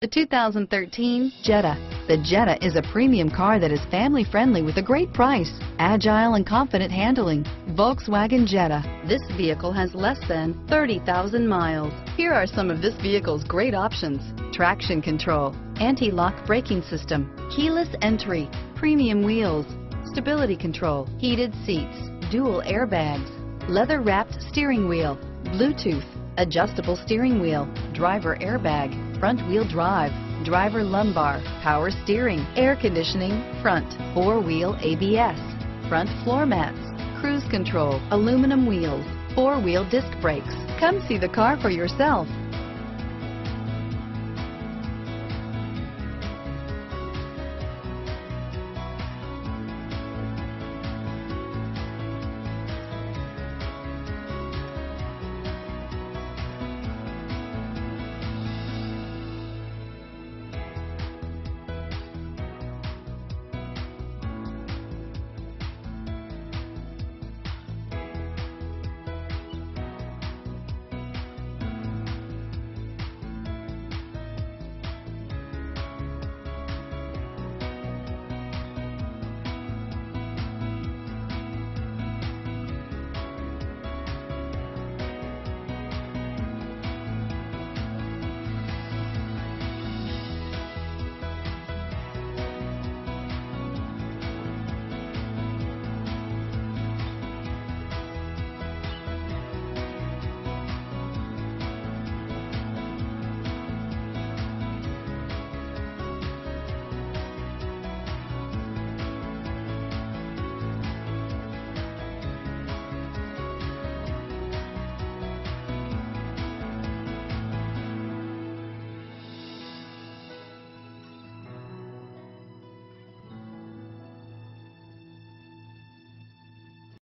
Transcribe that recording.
The 2013 Jetta. The Jetta is a premium car that is family friendly with a great price, agile and confident handling. Volkswagen Jetta. This vehicle has less than 30,000 miles. Here are some of this vehicle's great options. Traction control, anti-lock braking system, keyless entry, premium wheels, stability control, heated seats, dual airbags, leather wrapped steering wheel, Bluetooth, adjustable steering wheel, driver airbag, front wheel drive, driver lumbar, power steering, air conditioning, front, four wheel ABS, front floor mats, cruise control, aluminum wheels, four wheel disc brakes. Come see the car for yourself.